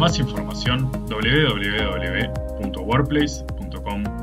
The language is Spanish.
más información www.workplace.com